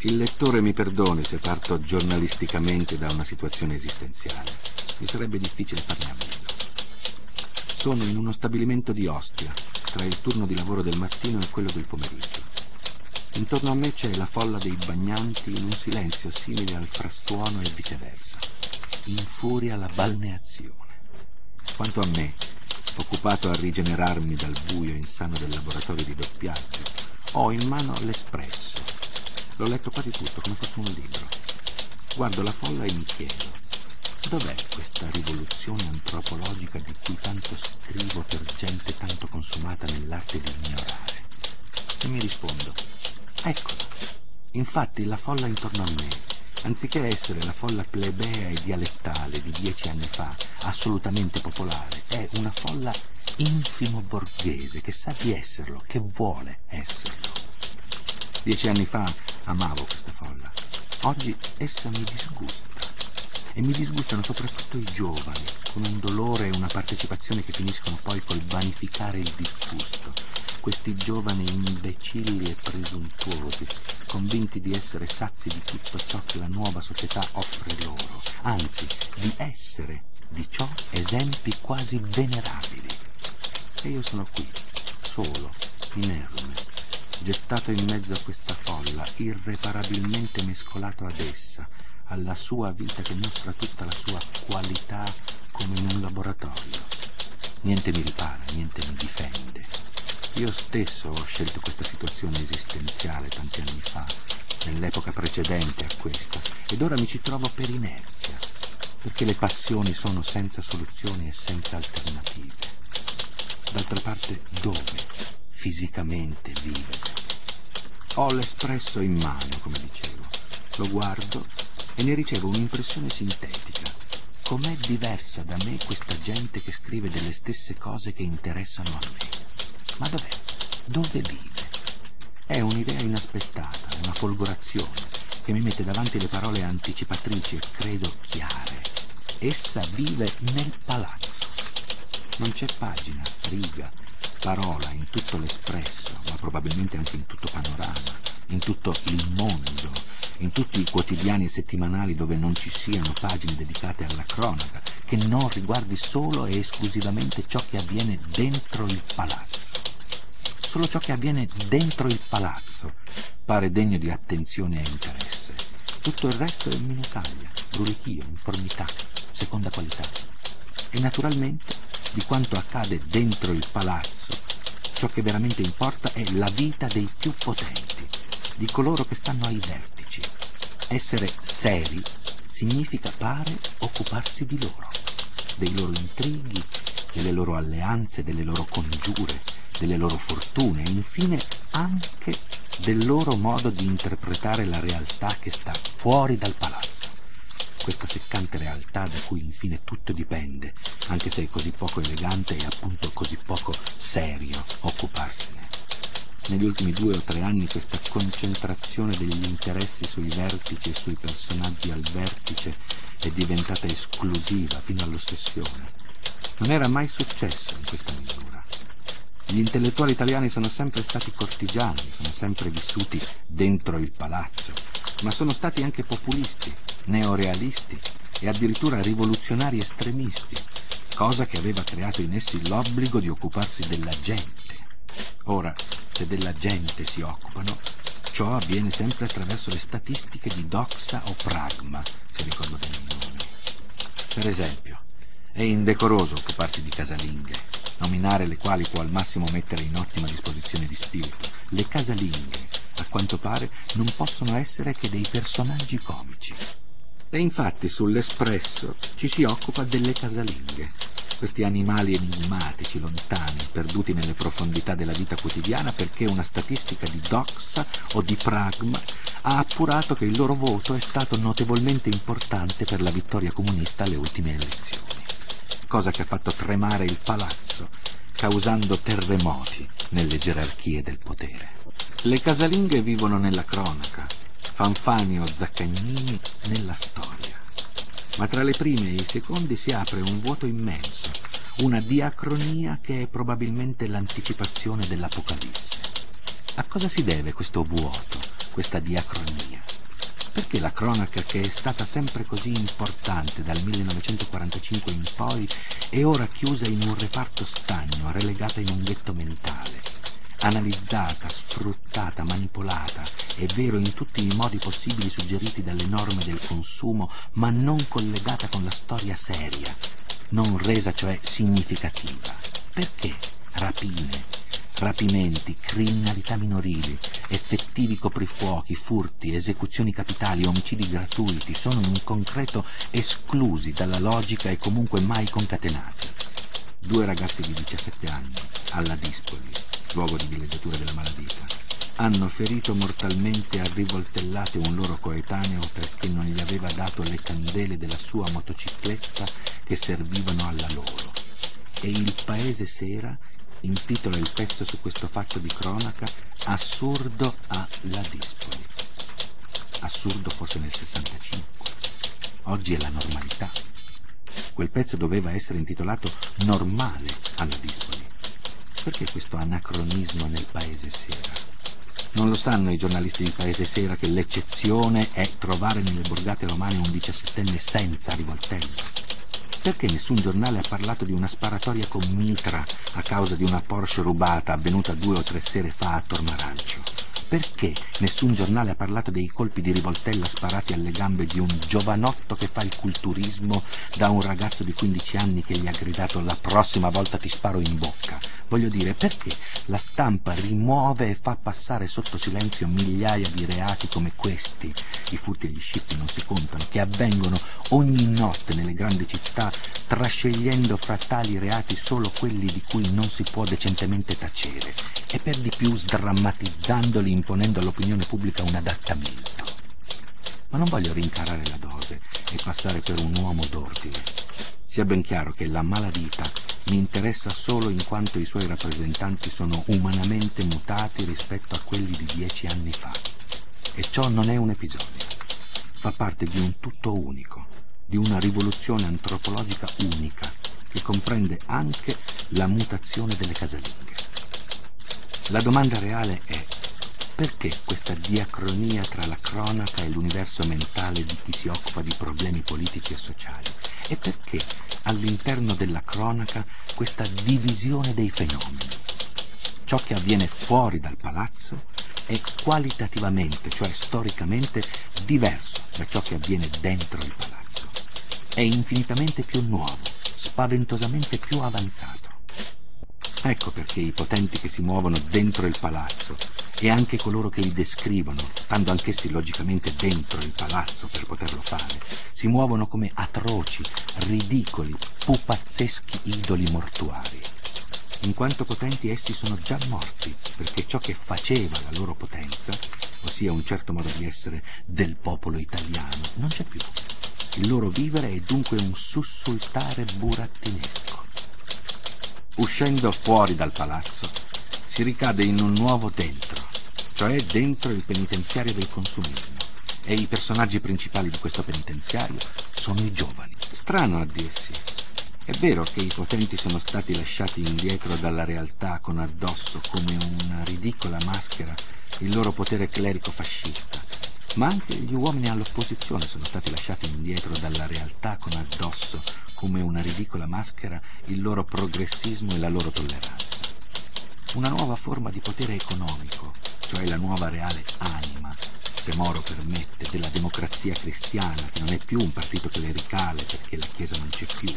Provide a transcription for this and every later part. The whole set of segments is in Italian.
Il lettore mi perdoni se parto giornalisticamente da una situazione esistenziale. Mi sarebbe difficile farne a meno. Sono in uno stabilimento di Ostia, tra il turno di lavoro del mattino e quello del pomeriggio. Intorno a me c'è la folla dei bagnanti in un silenzio simile al frastuono e viceversa. Infuria la balneazione. Quanto a me, occupato a rigenerarmi dal buio insano del laboratorio di doppiaggio, ho in mano l'espresso. L'ho letto quasi tutto come fosse un libro. Guardo la folla e mi chiedo, dov'è questa rivoluzione antropologica di cui tanto scrivo per gente tanto consumata nell'arte di ignorare? E mi rispondo, eccola. Infatti la folla intorno a me, anziché essere la folla plebea e dialettale di dieci anni fa, assolutamente popolare, è una folla infimo borghese che sa di esserlo, che vuole esserlo. Dieci anni fa amavo questa folla. Oggi essa mi disgusta. E mi disgustano soprattutto i giovani, con un dolore e una partecipazione che finiscono poi col vanificare il disgusto. Questi giovani imbecilli e presuntuosi, convinti di essere sazi di tutto ciò che la nuova società offre loro, anzi di essere di ciò esempi quasi venerabili. E io sono qui, solo, inerme, gettato in mezzo a questa folla, irreparabilmente mescolato ad essa, alla sua vita che mostra tutta la sua qualità come in un laboratorio. Niente mi ripara, niente mi difende. Io stesso ho scelto questa situazione esistenziale tanti anni fa, nell'epoca precedente a questa, ed ora mi ci trovo per inerzia, perché le passioni sono senza soluzioni e senza alternative. D'altra parte, dove fisicamente vive? Ho l'espresso in mano, come dicevo. Lo guardo e ne ricevo un'impressione sintetica. Com'è diversa da me questa gente che scrive delle stesse cose che interessano a me? Ma dov'è? Dove vive? È un'idea inaspettata, una folgorazione, che mi mette davanti le parole anticipatrici e credo chiare. Essa vive nel palazzo. Non c'è pagina, riga, parola in tutto l'espresso, ma probabilmente anche in tutto panorama, in tutto il mondo, in tutti i quotidiani e settimanali dove non ci siano pagine dedicate alla cronaca, che non riguardi solo e esclusivamente ciò che avviene dentro il palazzo. Solo ciò che avviene dentro il palazzo pare degno di attenzione e interesse. Tutto il resto è minucaglia, brulichio, informità, seconda qualità. E naturalmente di quanto accade dentro il palazzo, ciò che veramente importa è la vita dei più potenti, di coloro che stanno ai vertici. Essere seri significa pare occuparsi di loro, dei loro intrighi, delle loro alleanze, delle loro congiure, delle loro fortune e infine anche del loro modo di interpretare la realtà che sta fuori dal palazzo. Questa seccante realtà da cui infine tutto dipende, anche se è così poco elegante e appunto così poco serio occuparsene. Negli ultimi due o tre anni questa concentrazione degli interessi sui vertici e sui personaggi al vertice è diventata esclusiva fino all'ossessione. Non era mai successo in questa misura. Gli intellettuali italiani sono sempre stati cortigiani, sono sempre vissuti dentro il palazzo, ma sono stati anche populisti, neorealisti e addirittura rivoluzionari estremisti, cosa che aveva creato in essi l'obbligo di occuparsi della gente. Ora, se della gente si occupano, ciò avviene sempre attraverso le statistiche di Doxa o Pragma, se ricordo bene i nomi. Per esempio, è indecoroso occuparsi di casalinghe, nominare le quali può al massimo mettere in ottima disposizione di spirito. Le casalinghe, a quanto pare, non possono essere che dei personaggi comici. E infatti sull'Espresso ci si occupa delle casalinghe, questi animali enigmatici, lontani, perduti nelle profondità della vita quotidiana perché una statistica di Doxa o di Pragma ha appurato che il loro voto è stato notevolmente importante per la vittoria comunista alle ultime elezioni cosa che ha fatto tremare il palazzo, causando terremoti nelle gerarchie del potere. Le casalinghe vivono nella cronaca, Fanfani o Zaccagnini nella storia. Ma tra le prime e i secondi si apre un vuoto immenso, una diacronia che è probabilmente l'anticipazione dell'Apocalisse. A cosa si deve questo vuoto, questa diacronia? Perché la cronaca, che è stata sempre così importante dal 1945 in poi, è ora chiusa in un reparto stagno, relegata in un ghetto mentale? Analizzata, sfruttata, manipolata, è vero in tutti i modi possibili suggeriti dalle norme del consumo, ma non collegata con la storia seria, non resa cioè significativa. Perché rapine, rapimenti, criminalità minorili, effettivi coprifuochi, furti, esecuzioni capitali, omicidi gratuiti sono in concreto esclusi dalla logica e comunque mai concatenati. Due ragazzi di 17 anni, alla Dispoli, luogo di villeggiatura della malavita, hanno ferito mortalmente a rivoltellate un loro coetaneo perché non gli aveva dato le candele della sua motocicletta che servivano alla loro. E il paese sera intitola il pezzo su questo fatto di cronaca Assurdo a La Dispoli. Assurdo forse nel 65. Oggi è la normalità. Quel pezzo doveva essere intitolato Normale alla Dispoli. Perché questo anacronismo nel Paese Sera? Non lo sanno i giornalisti di Paese Sera che l'eccezione è trovare nelle borgate romane un diciassettenne senza rivoltello? Perché nessun giornale ha parlato di una sparatoria con mitra a causa di una Porsche rubata avvenuta due o tre sere fa a Tormarancio? Perché nessun giornale ha parlato dei colpi di rivoltella sparati alle gambe di un giovanotto che fa il culturismo da un ragazzo di 15 anni che gli ha gridato la prossima volta ti sparo in bocca? Voglio dire, perché la stampa rimuove e fa passare sotto silenzio migliaia di reati come questi, i furti e gli scippi non si contano, che avvengono ogni notte nelle grandi città, trascegliendo fra tali reati solo quelli di cui non si può decentemente tacere, e per di più sdrammatizzandoli imponendo all'opinione pubblica un adattamento. Ma non voglio rincarare la dose e passare per un uomo d'ordine. Sia ben chiaro che la malavita mi interessa solo in quanto i suoi rappresentanti sono umanamente mutati rispetto a quelli di dieci anni fa. E ciò non è un episodio. Fa parte di un tutto unico, di una rivoluzione antropologica unica, che comprende anche la mutazione delle casalinghe. La domanda reale è perché questa diacronia tra la cronaca e l'universo mentale di chi si occupa di problemi politici e sociali? E perché all'interno della cronaca questa divisione dei fenomeni? Ciò che avviene fuori dal palazzo è qualitativamente, cioè storicamente, diverso da ciò che avviene dentro il palazzo. È infinitamente più nuovo, spaventosamente più avanzato. Ecco perché i potenti che si muovono dentro il palazzo e anche coloro che li descrivono, stando anch'essi logicamente dentro il palazzo per poterlo fare, si muovono come atroci, ridicoli, pupazzeschi idoli mortuari. In quanto potenti essi sono già morti, perché ciò che faceva la loro potenza, ossia un certo modo di essere del popolo italiano, non c'è più. Il loro vivere è dunque un sussultare burattinesco. Uscendo fuori dal palazzo, si ricade in un nuovo dentro, cioè dentro il penitenziario del consumismo. E i personaggi principali di questo penitenziario sono i giovani. Strano a dirsi. È vero che i potenti sono stati lasciati indietro dalla realtà con addosso come una ridicola maschera il loro potere clerico fascista, ma anche gli uomini all'opposizione sono stati lasciati indietro dalla realtà con addosso come una ridicola maschera il loro progressismo e la loro tolleranza. Una nuova forma di potere economico, cioè la nuova reale anima, se Moro permette, della democrazia cristiana, che non è più un partito clericale perché la Chiesa non c'è più,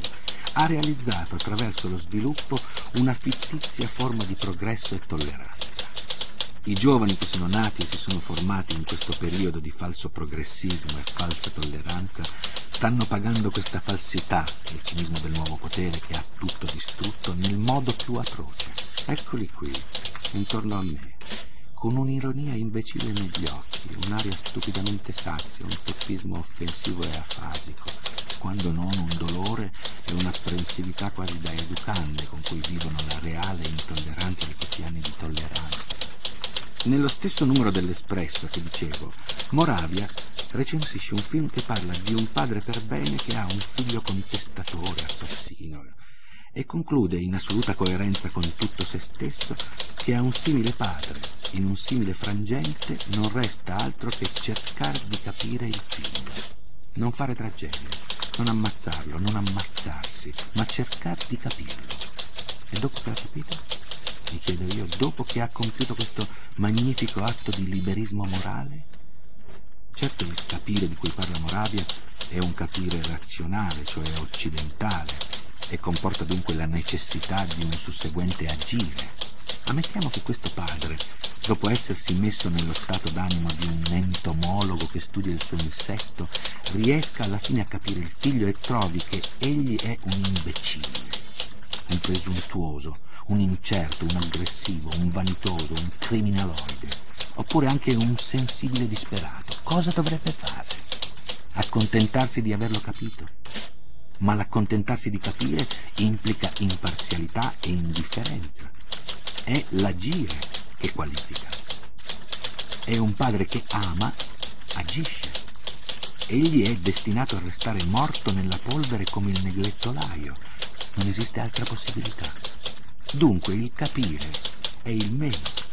ha realizzato attraverso lo sviluppo una fittizia forma di progresso e tolleranza. I giovani che sono nati e si sono formati in questo periodo di falso progressismo e falsa tolleranza stanno pagando questa falsità, il cinismo del nuovo potere che ha tutto distrutto, nel modo più atroce. Eccoli qui, intorno a me, con un'ironia imbecille negli occhi, un'aria stupidamente sazia, un teppismo offensivo e afasico, quando non un dolore e un'apprensività quasi da educande con cui vivono la reale intolleranza di questi anni di tolleranza. Nello stesso numero dell'Espresso che dicevo, Moravia recensisce un film che parla di un padre per bene che ha un figlio contestatore, assassino, e conclude in assoluta coerenza con tutto se stesso che a un simile padre, in un simile frangente, non resta altro che cercare di capire il figlio, non fare tragedie, non ammazzarlo, non ammazzarsi, ma cercare di capirlo. E dopo che l'ha capito? Mi chiedo io, dopo che ha compiuto questo magnifico atto di liberismo morale? Certo il capire di cui parla Moravia è un capire razionale, cioè occidentale, e comporta dunque la necessità di un susseguente agire. Ammettiamo che questo padre, dopo essersi messo nello stato d'animo di un entomologo che studia il suo insetto, riesca alla fine a capire il figlio e trovi che egli è un imbecille, un presuntuoso, un incerto, un aggressivo, un vanitoso, un criminaloide, oppure anche un sensibile disperato. Cosa dovrebbe fare? Accontentarsi di averlo capito? Ma l'accontentarsi di capire implica imparzialità e indifferenza. È l'agire che qualifica. È un padre che ama, agisce. Egli è destinato a restare morto nella polvere come il neglettolaio. Non esiste altra possibilità. Dunque il capire è il meno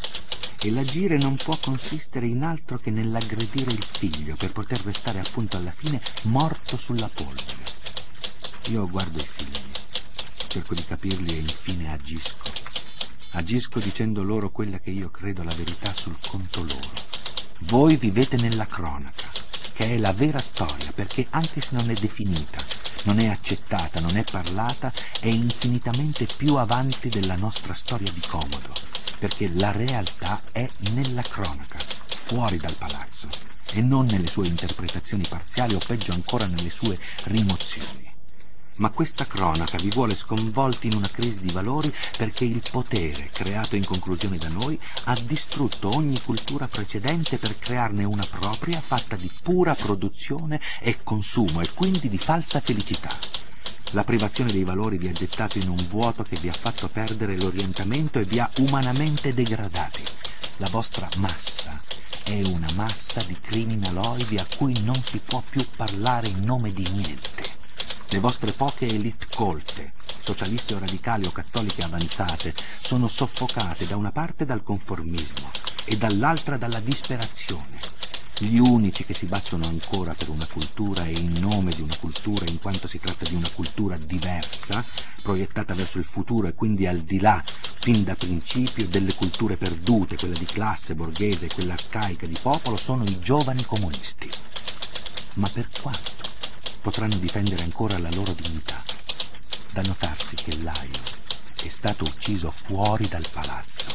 e l'agire non può consistere in altro che nell'aggredire il figlio per poter restare appunto alla fine morto sulla polvere. Io guardo i figli, cerco di capirli e infine agisco. Agisco dicendo loro quella che io credo la verità sul conto loro. Voi vivete nella cronaca, che è la vera storia, perché anche se non è definita, non è accettata, non è parlata, è infinitamente più avanti della nostra storia di comodo, perché la realtà è nella cronaca, fuori dal palazzo, e non nelle sue interpretazioni parziali o peggio ancora nelle sue rimozioni. Ma questa cronaca vi vuole sconvolti in una crisi di valori perché il potere, creato in conclusione da noi, ha distrutto ogni cultura precedente per crearne una propria fatta di pura produzione e consumo e quindi di falsa felicità. La privazione dei valori vi ha gettato in un vuoto che vi ha fatto perdere l'orientamento e vi ha umanamente degradati. La vostra massa è una massa di criminaloidi a cui non si può più parlare in nome di niente. Le vostre poche elite colte, socialiste o radicali o cattoliche avanzate, sono soffocate da una parte dal conformismo e dall'altra dalla disperazione. Gli unici che si battono ancora per una cultura e in nome di una cultura, in quanto si tratta di una cultura diversa, proiettata verso il futuro e quindi al di là, fin da principio, delle culture perdute, quella di classe borghese e quella arcaica di popolo, sono i giovani comunisti. Ma per quanto? Potranno difendere ancora la loro dignità. Da notarsi che Laio è stato ucciso fuori dal palazzo